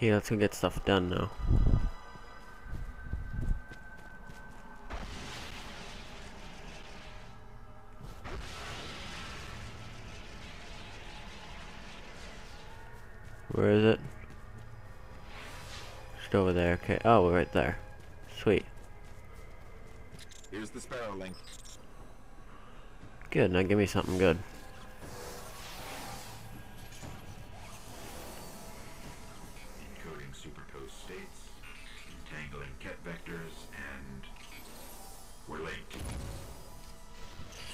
Okay, let's go get stuff done now. Where is it? Just over there. Okay. Oh, we're right there. Sweet. Here's the sparrow link. Good. Now give me something good. Superposed states, entangling ket vectors, and we're linked.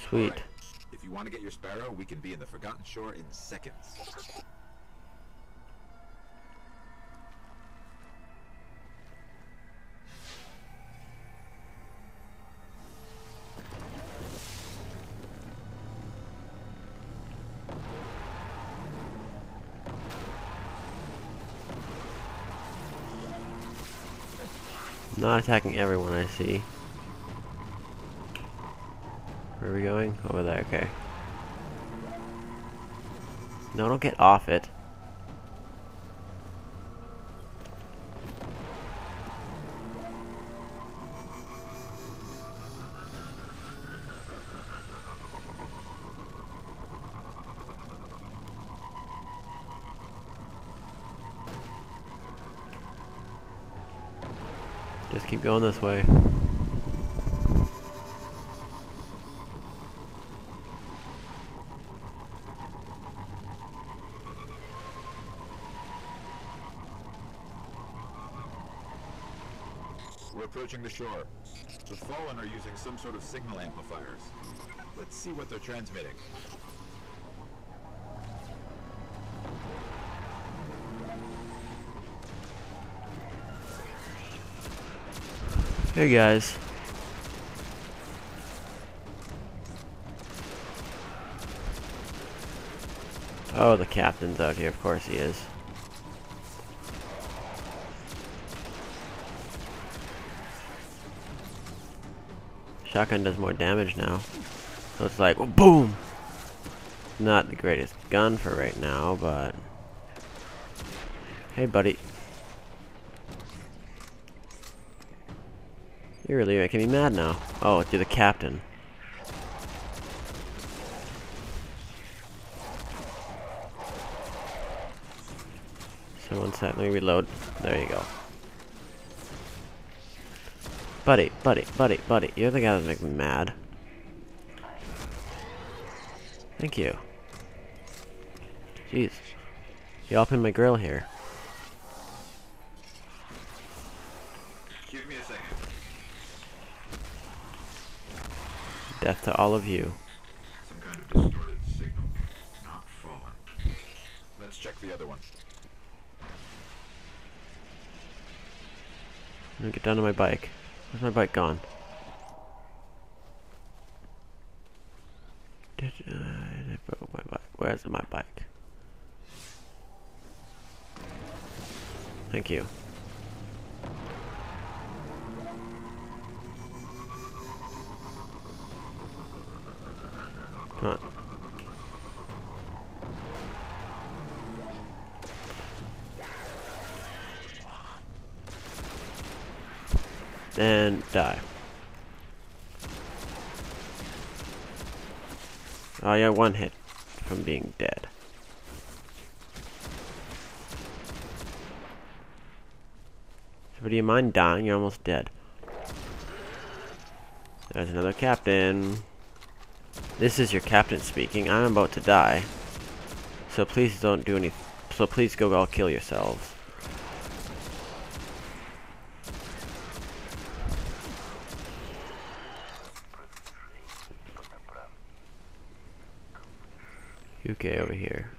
Sweet. Alright, If you want to get your sparrow, we can be in the Forgotten Shore in seconds. Not attacking everyone I see. Where are we going? Over there, okay. No, don't get off it. Just keep going this way. We're approaching the shore. The Fallen are using some sort of signal amplifiers. Let's see what they're transmitting. Hey guys. Oh, the captain's out here. Of course he is. Shotgun does more damage now. So it's like, boom! Not the greatest gun for right now, but... Hey, buddy. You're really making me mad now. Oh, you're the captain. So one sec, let me reload. There you go. Buddy, buddy, buddy, buddy, you're the guy that makes me mad. Thank you. Jeez. You in my grill here. Death to all of you. Some kind of distorted signal. Not Fallen. Let's check the other one. I'm gonna get down to my bike. Where's my bike gone? Did I, my bike. Where's my bike? Thank you. And die. Oh, yeah, one hit from being dead. So do you mind dying? You're almost dead. There's another captain. This is your captain speaking. I'm about to die. So please don't do any... So please go all kill yourselves. UK over here.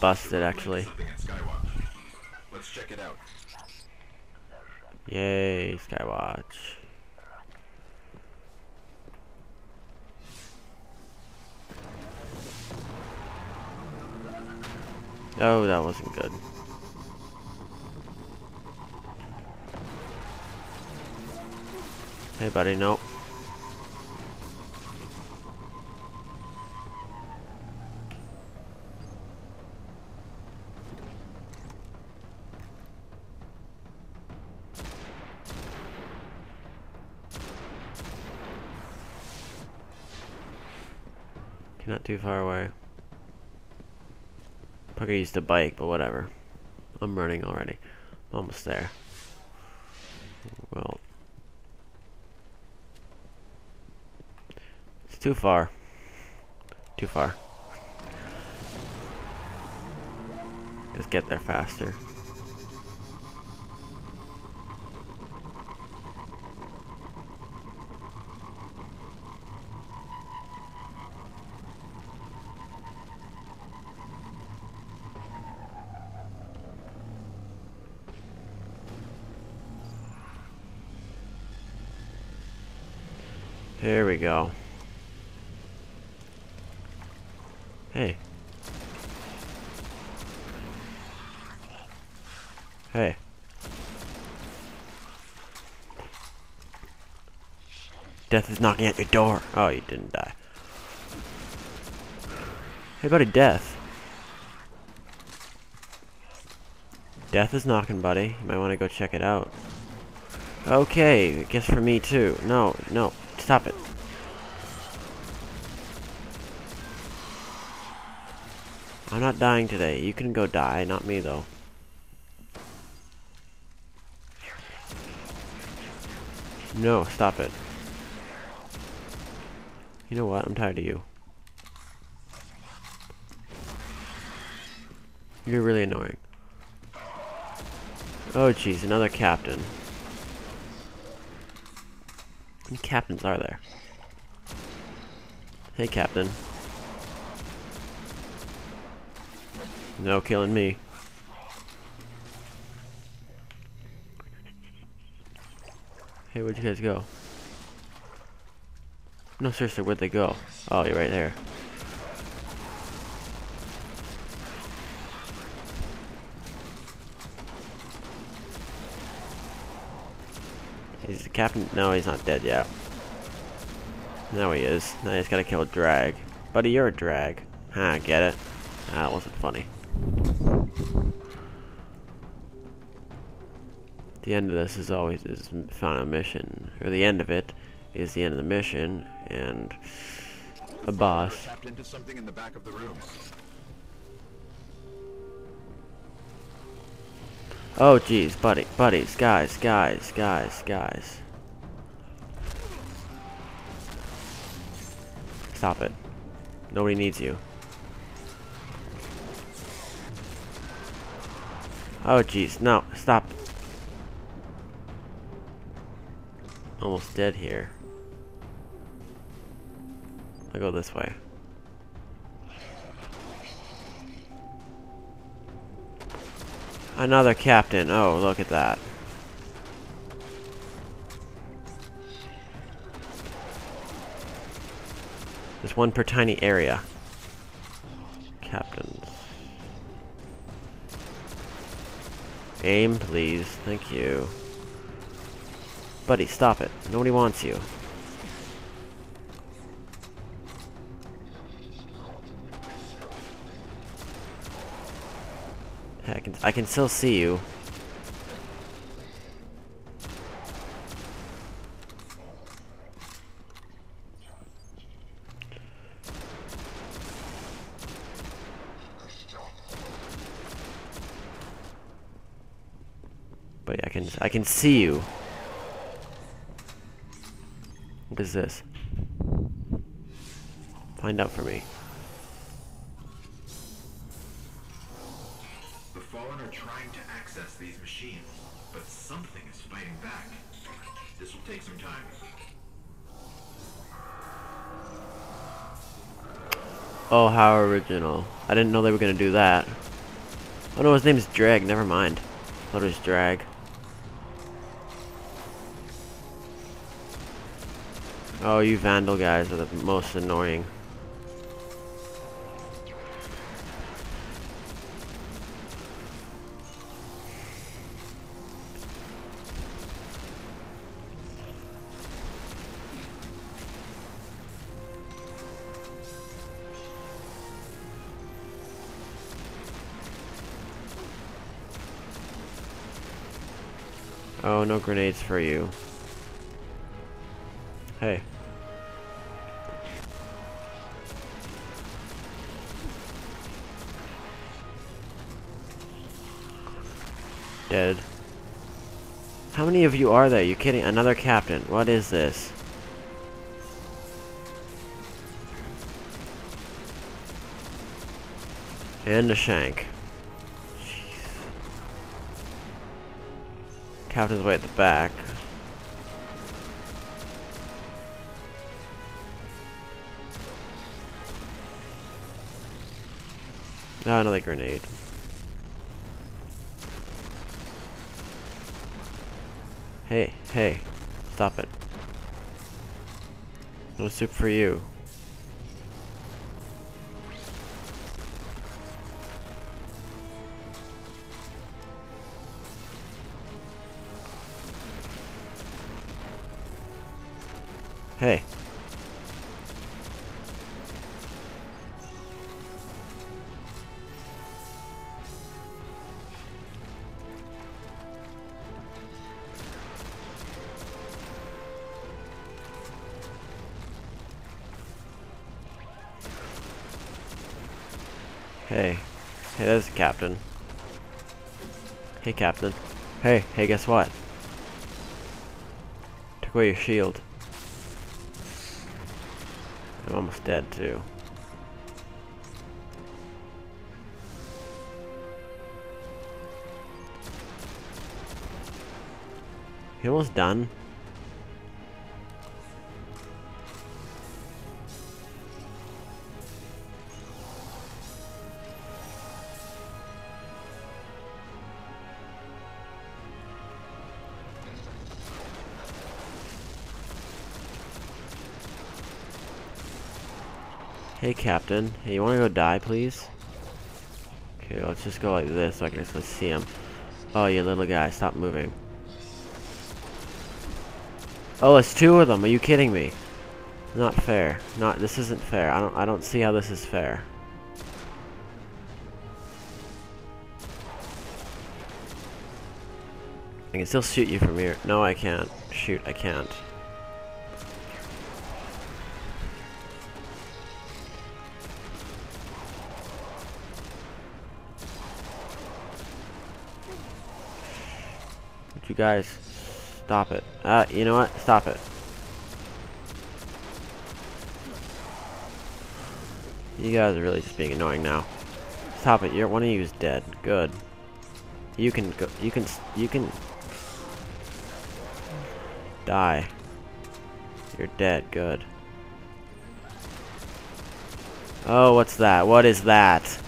busted actually. Let's check it out. Yay, Skywatch. Oh, that wasn't good. Hey buddy, nope. Not too far away. Probably used the bike, but whatever. I'm running already. I'm Almost there. Well. It's too far. Too far. Just get there faster. Here we go. Hey. Hey. Death is knocking at your door. Oh, you didn't die. Hey, buddy, Death. Death is knocking, buddy. You might want to go check it out. Okay, I guess for me too. No, no. Stop it. I'm not dying today. You can go die, not me though. No, stop it. You know what? I'm tired of you. You're really annoying. Oh jeez, another captain How many captains are there? Hey, Captain. No killing me. Hey, where'd you guys go? No, seriously, where'd they go? Oh, you're right there. He's the captain. No, he's not dead yet. Now he is. Now he's gotta kill a drag. Buddy, you're a drag. Huh, get it? Ah, that wasn't funny. The end of this is always is final mission, or the end of it is the end of the mission, and a boss. Tapped into something in the back of the room. Oh, jeez, buddy, buddies, guys, guys, guys, guys. Stop it. Nobody needs you. Oh, jeez, no, stop. Almost dead here. I'll go this way. Another captain. Oh, look at that. There's one per tiny area. Captains. Aim, please. Thank you. Buddy, stop it. Nobody wants you. I can I can still see you. But I can I can see you. What is this? Find out for me. trying to access these machines, but something is fighting back. This will take some time. Oh, how original. I didn't know they were going to do that. Oh no, his name is Drag. Never mind. I thought it was Drag. Oh, you vandal guys are the most annoying. Oh, no grenades for you. Hey. Dead. How many of you are there? You kidding? Another captain. What is this? And a shank. Jeez. Captain's way at the back. Oh, another grenade. Hey, hey, stop it. No soup for you. Hey. Hey. Hey, there's the captain. Hey, captain. Hey, hey, guess what? Took away your shield. I'm almost dead, too. You almost done? Hey, Captain. Hey, you wanna go die, please? Okay, let's just go like this so I can actually see him. Oh, you little guy, stop moving. Oh, it's two of them. Are you kidding me? Not fair. Not. This isn't fair. I don't. I don't see how this is fair. I can still shoot you from here. No, I can't. Shoot, I can't. You guys stop it? Uh, you know what? Stop it. You guys are really just being annoying now. Stop it. You're one of you is dead. Good. You can go. You can. You can die. You're dead. Good. Oh, what's that? What is that?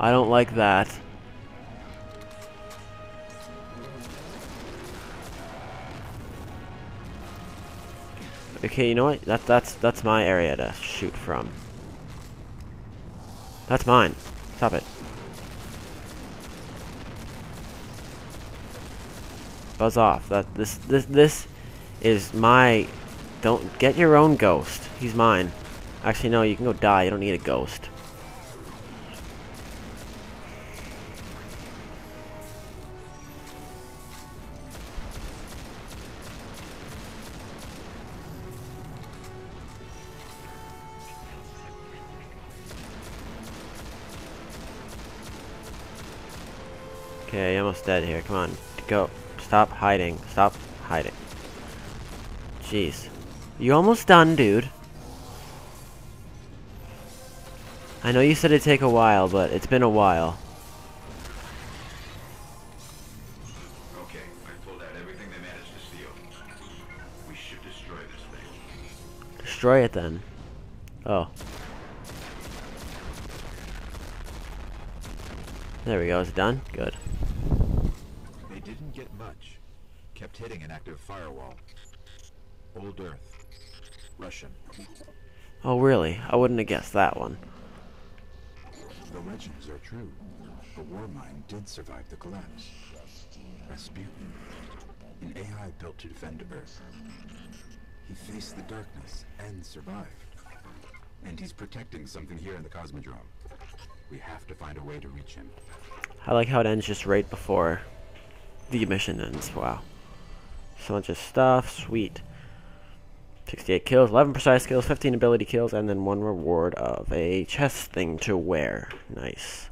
I don't like that. Okay, you know what? That that's that's my area to shoot from. That's mine. Stop it. Buzz off. That this this this is my don't get your own ghost. He's mine. Actually no, you can go die. You don't need a ghost. Okay, almost dead here. Come on. Go. Stop hiding. Stop hiding. Jeez. You almost done, dude. I know you said it'd take a while, but it's been a while. Okay, I pulled out everything they managed to steal. We should destroy this thing. Destroy it then. Oh. There we go. Is it done? Good. Much. Kept hitting an active firewall. Old Earth. Russian. Oh, really? I wouldn't have guessed that one. The legends are true. The Warmind did survive the collapse. Rasputin, an AI built to defend Earth. He faced the darkness and survived. And he's protecting something here in the Cosmodrome. We have to find a way to reach him. I like how it ends just right before the mission ends. Wow. So much of stuff. Sweet. 68 kills, 11 precise kills, 15 ability kills, and then one reward of a chest thing to wear. Nice.